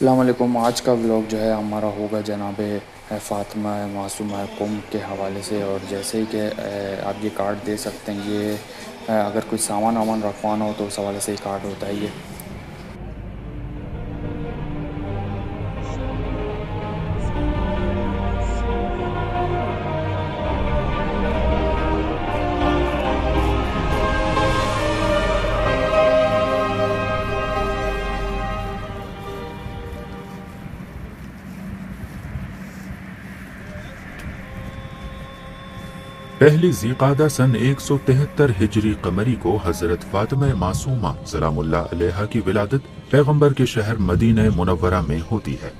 السلام علیکم، آج کا ولاگ جو ہے ہمارا ہوگا جناب فاطمہ معصومہ قم کے حوالے سے۔ اور جیسے ہی کہ آپ یہ کارڈ دے سکتے ہیں، یہ اگر کوئی سامان وامان رکھوانا ہو تو اس حوالے سے ہی کارڈ ہوتا ہے۔ یہ پہلی زیقادہ سن ایک سو تہتر ہجری قمری کو حضرت فاطمہ معصومہ سلام اللہ علیہ کی ولادت پیغمبر کے شہر مدینہ منورہ میں ہوتی ہے۔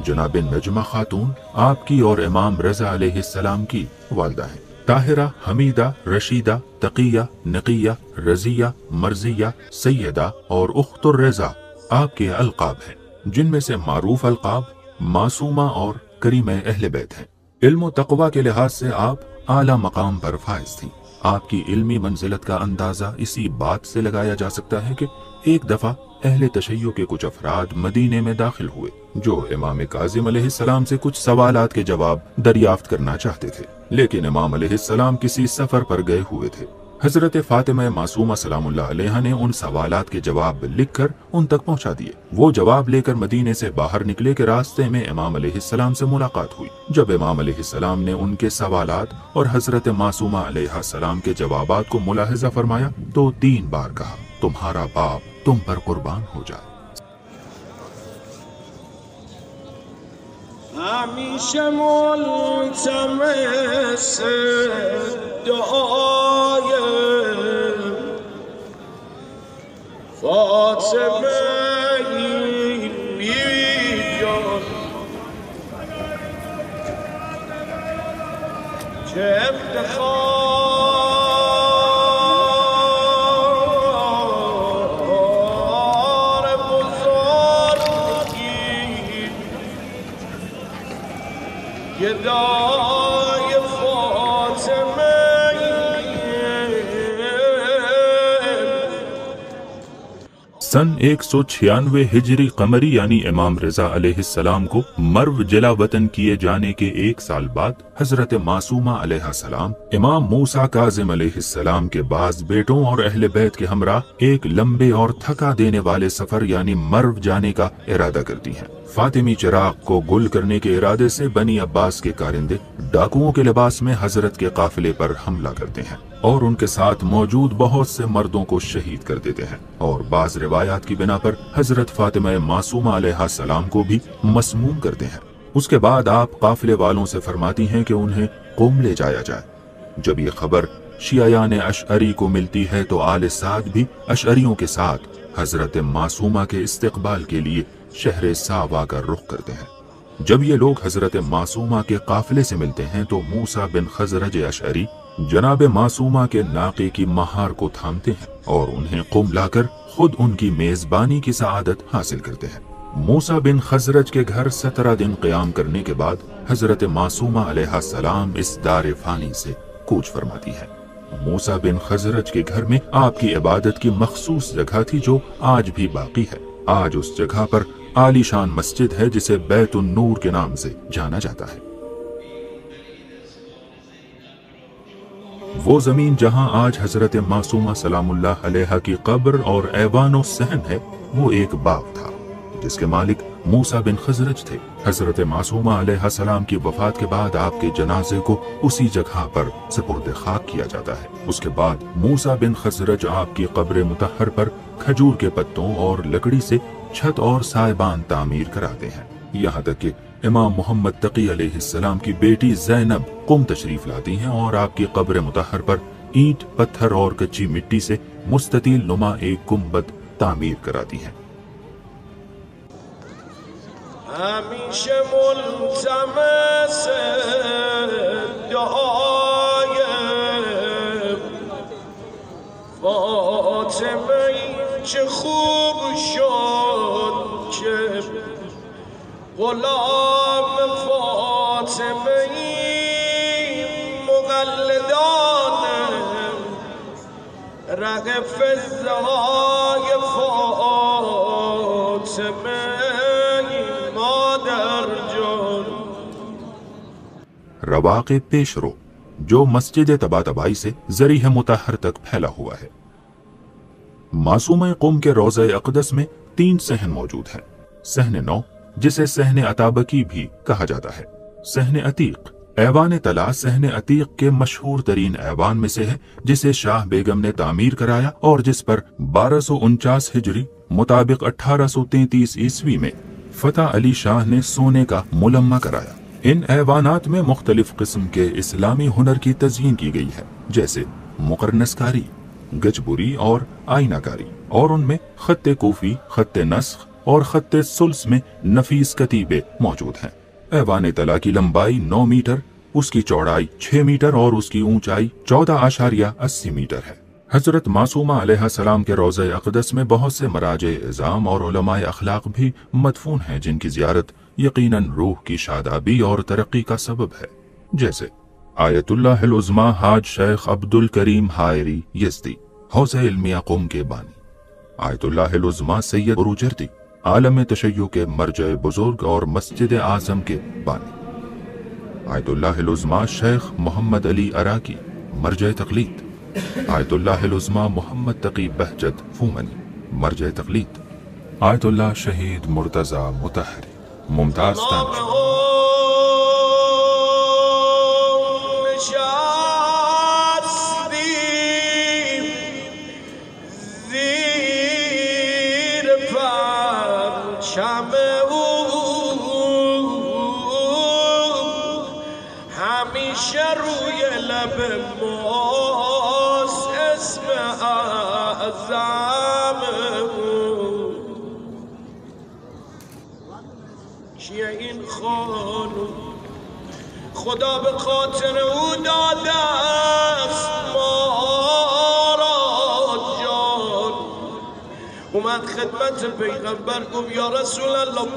جناب نجمہ خاتون، آپ کی اور امام رضا علیہ السلام کی والدہ ہیں۔ طاہرہ، حمیدہ، رشیدہ، تقیہ، نقیہ، رضیہ، مرضیہ، سیدہ اور اخت الرضا آپ کے القاب ہیں۔ جن میں سے معروف القاب معصومہ اور کریم اہل بیت ہیں۔ علم و تقوی کے لحاظ سے آپ اعلیٰ مقام پر فائز تھی آپ کی علمی منزلت کا اندازہ اسی بات سے لگایا جا سکتا ہے کہ ایک دفعہ اہل تشیع کے کچھ افراد مدینے میں داخل ہوئے، جو امام کاظم علیہ السلام سے کچھ سوالات کے جواب دریافت کرنا چاہتے تھے، لیکن امام علیہ السلام کسی سفر پر گئے ہوئے تھے۔ حضرت فاطمہ معصومہ سلام اللہ علیہ نے ان سوالات کے جواب لکھ کر ان تک پہنچا دیے۔ وہ جواب لے کر مدینے سے باہر نکلے کے راستے میں امام علیہ السلام سے ملاقات ہوئی۔ جب امام علیہ السلام نے ان کے سوالات اور حضرت معصومہ علیہ السلام کے جوابات کو ملاحظہ فرمایا تو تین بار کہا، تمہارا باپ تم پر قربان ہو جائے همیشه ملتمس دعای فاطمه بیجان چه افتخار. سن ایک سو چھیانوے ہجری قمری یعنی امام رضا علیہ السلام کو مرو جلا وطن کیے جانے کے ایک سال بعد حضرت معصومہ علیہ السلام، امام موسیٰ کاظم علیہ السلام کے بعض بیٹوں اور اہل بیت کے ہمراہ ایک لمبے اور تھکا دینے والے سفر یعنی مرو جانے کا ارادہ کرتی ہیں۔ فاطمی چراغ کو گل کرنے کے ارادے سے بنی عباس کے کارندے ڈاکوؤں کے لباس میں حضرت کے قافلے پر حملہ کرتے ہیں اور ان کے ساتھ موجود بہت سے مردوں کو شہید کر دیتے ہیں۔ اور بعض روایات کی بنا پر حضرت فاطمہ معصومہ علیہ السلام کو بھی مسموم کرتے ہیں۔ اس کے بعد آپ قافلے والوں سے فرماتی ہیں کہ انہیں قوم لے جایا جائے۔ جب یہ خبر شیعان اشعری کو ملتی ہے تو آل سعد بھی اشعریوں کے ساتھ حضرت معصومہ کے استقبال کے لیے شہر ساوا کا رخ کرتے ہیں۔ جب یہ لوگ حضرت معصومہ کے قافلے سے ملتے ہیں تو موسیٰ بن خزرج اشعری جناب معصومہ کے ناقے کی مہار کو تھامتے ہیں اور انہیں قم لا کر خود ان کی میزبانی کی سعادت حاصل کرتے ہیں۔ موسیٰ بن خزرج کے گھر سترہ دن قیام کرنے کے بعد حضرت معصومہ علیہ السلام اس دار فانی سے کوچ فرماتی ہے۔ موسیٰ بن خزرج کے گھر میں آپ کی عبادت کی مخصوص جگہ تھی جو آج بھی باقی ہے۔ آج اس جگہ پر عالی شان مسجد ہے جسے بیت النور کے نام سے جانا جاتا ہے۔ وہ زمین جہاں آج حضرت معصومہ سلام اللہ علیہ کی قبر اور ایوان و سہن ہے، وہ ایک باغ تھا جس کے مالک موسیٰ بن خزرج تھے۔ حضرت معصومہ علیہ السلام کی وفات کے بعد آپ کے جنازے کو اسی جگہ پر سپرد خاک کیا جاتا ہے۔ اس کے بعد موسیٰ بن خزرج آپ کی قبر متحر پر کھجور کے پتوں اور لکڑی سے چھت اور سائبان تعمیر کراتے ہیں۔ یہاں تک کہ امام محمد تقی علیہ السلام کی بیٹی زینب قم تشریف لاتی ہیں اور آپ کی قبر متحر پر اینٹ، پتھر اور کچی مٹی سے مستطیل نما ایک گنبد تعمیر کراتی ہیں۔ همیشه ملتمس دعای فاطمه چه خوب شد که غلام فاطمه رواق پیش رو، جو مسجد تبا تبائی سے ذریح متحر تک پھیلا ہوا ہے۔ معصوم قوم کے روزہ اقدس میں تین سہن موجود ہیں۔ سہن نو، جسے سہن اتابکی بھی کہا جاتا ہے۔ سہن عتیق، ایوان تلا سہن عتیق کے مشہور ترین ایوان میں سے ہے، جسے شاہ بیگم نے تعمیر کرایا اور جس پر بارہ سو انچاس ہجری مطابق اٹھارہ سو تینتیس عیسوی میں فتح علی شاہ نے سونے کا ملمہ کرایا۔ ان ایوانات میں مختلف قسم کے اسلامی ہنر کی تزئین کی گئی ہے، جیسے مقرنس کاری گجبوری اور آئینہ کاری اور ان میں خط کوفی، خط نسخ اور خط سلس میں نفیس کتیبے موجود ہیں۔ ایوان تلا کی لمبائی نو میٹر، اس کی چوڑائی چھ میٹر اور اس کی اونچائی چودہ آشاریہ اسی میٹر ہے۔ حضرت معصومہ علیہ السلام کے روزہ اقدس میں بہت سے مراج اعظام اور علماء اخلاق بھی مدفون ہیں جن کی زیارت یقیناً روح کی شادابی اور ترقی کا سبب ہے۔ جیسے آیت اللہ العظمہ حاج شیخ عبد الکریم حائری، یزدی حوزہ علمیہ قوم کے بانی۔ آیت اللہ العظمہ سید بروجردی عالم تشیع کے مرجع بزرگ اور مسجد اعظم کے بانی۔ آیت اللہ العظمہ شیخ محمد علی عراقی، مرجع تقلید۔ عيد الله الوزماء محمد تقي بهجت فومن. مرجع تقليد. عيد الله شهيد مرتزى متحري. ممتاز تانش همیشه روی لب کیه این خانم؟ خدا به خاطر او داده است ما را جان. اومد خدمت پیغمبر گفت یا رسول الله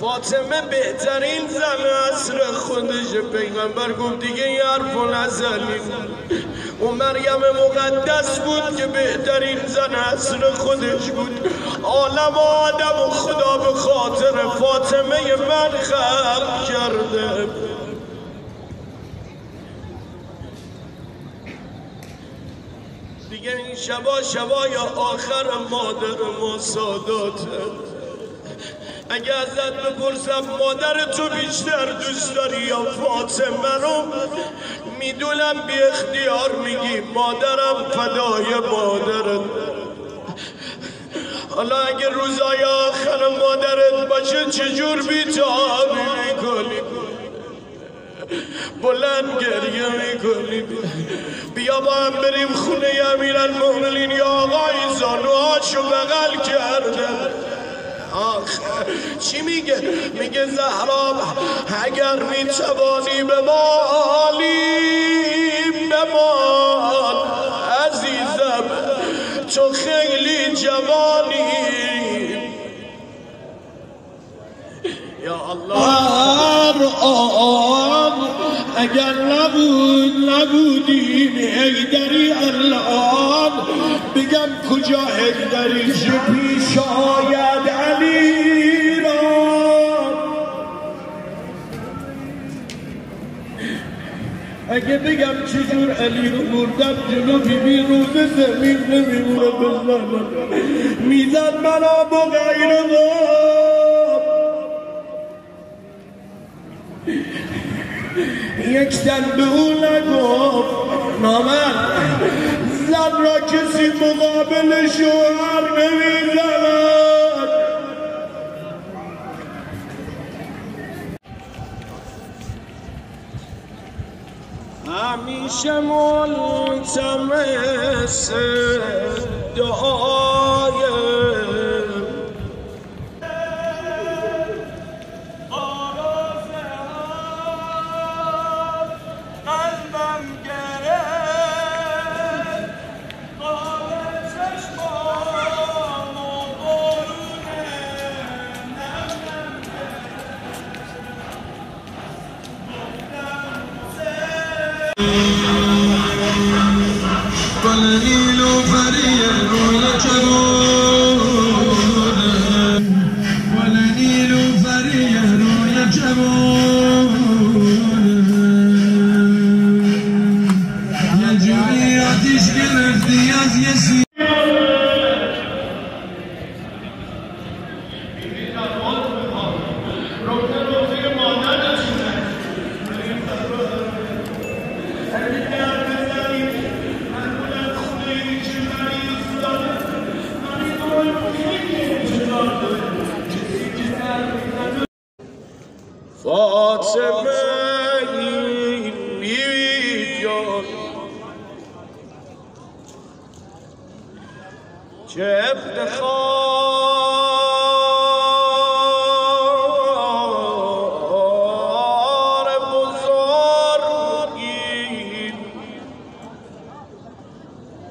فاطمه بهترین زن عصر خودش. پیغمبر گفت دیگه یه حرف نزنیم اون مریم مقدس بود که بهترین زن عصر خودش بود. عالم آدم و خدا به خاطر فاطمه من خلق کرده. دیگه این شبا شبای آخر مادر ما ساداته. اگه ازت بپرسم مادر تو بیشتر دوست داری یا فاطمه رو؟ می‌دونم بی اختیار میگی. مادرم فدای مادرت. حالا اگه روزای آخر مادرت باشه چجور بیتابی می‌کنی؟ بلند گریه می‌کنی. بیا با هم بریم خونه امیر المؤمنین یا آقای زانوهاشو بغل کرده آخ چی میگه؟ میگه زهرا اگر می‌توانی به مالی بمان عزیزم تو خیلی جوانی. یا الله. اگر نبود نبودیم هیدری الان بگم کجا هیدری چه پیش آید. اگه بگم چجور علی رو مردم جلو بی بی روز زمین نمیمونه بزنم می‌زد منو با غیر غاب یک زن به او نگفت نامن زن را کسی مقابل شوهر نمی‌زند همیشه ملتمس دعای طليل فريا فاطمه بیبی جان چه افتخار بزرگی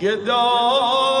گدای